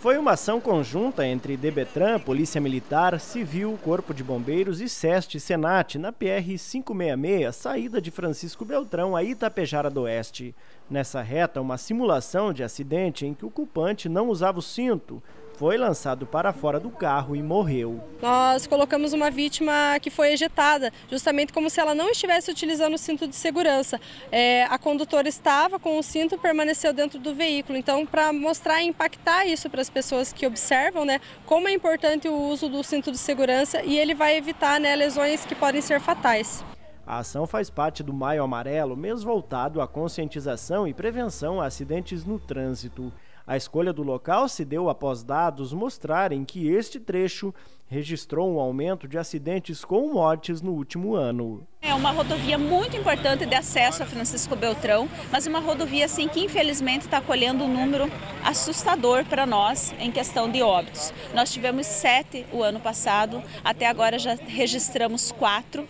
Foi uma ação conjunta entre Debetran, Polícia Militar, Civil, Corpo de Bombeiros e SEST Senat na PR 566, saída de Francisco Beltrão a Itapejara do Oeste. Nessa reta, uma simulação de acidente em que o culpante não usava o cinto, foi lançado para fora do carro e morreu. Nós colocamos uma vítima que foi ejetada, justamente como se ela não estivesse utilizando o cinto de segurança. É, a condutora estava com o cinto e permaneceu dentro do veículo. Então, para mostrar e impactar isso para as pessoas que observam, né, como é importante o uso do cinto de segurança e ele vai evitar né, lesões que podem ser fatais. A ação faz parte do Maio Amarelo, mês voltado à conscientização e prevenção a acidentes no trânsito. A escolha do local se deu após dados mostrarem que este trecho registrou um aumento de acidentes com mortes no último ano. É uma rodovia muito importante de acesso a Francisco Beltrão, mas uma rodovia assim que infelizmente está colhendo um número assustador para nós em questão de óbitos. Nós tivemos sete o ano passado, até agora já registramos quatro.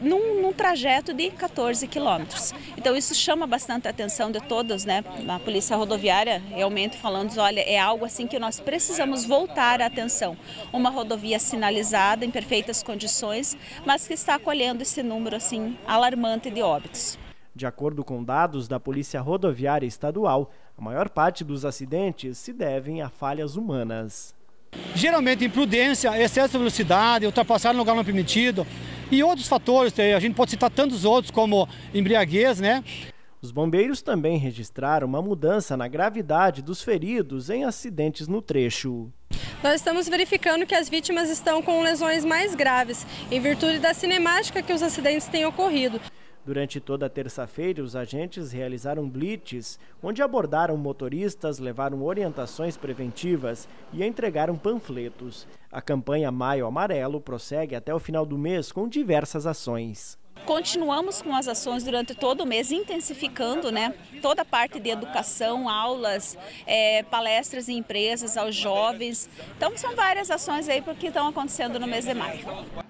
Num, num, trajeto de 14 quilômetros. Então isso chama bastante a atenção de todos, né? A polícia rodoviária realmente falando, olha, é algo assim que nós precisamos voltar a atenção. Uma rodovia sinalizada em perfeitas condições, mas que está acolhendo esse número assim alarmante de óbitos. De acordo com dados da Polícia Rodoviária Estadual, a maior parte dos acidentes se devem a falhas humanas. Geralmente imprudência, excesso de velocidade, ultrapassar no lugar não permitido, e outros fatores, a gente pode citar tantos outros como embriaguez, né? Os bombeiros também registraram uma mudança na gravidade dos feridos em acidentes no trecho. Nós estamos verificando que as vítimas estão com lesões mais graves, em virtude da cinemática que os acidentes têm ocorrido. Durante toda a terça-feira, os agentes realizaram blitz, onde abordaram motoristas, levaram orientações preventivas e entregaram panfletos. A campanha Maio Amarelo prossegue até o final do mês com diversas ações. Continuamos com as ações durante todo o mês, intensificando né, toda a parte de educação, aulas, é, palestras em empresas aos jovens. Então são várias ações aí que estão acontecendo no mês de maio.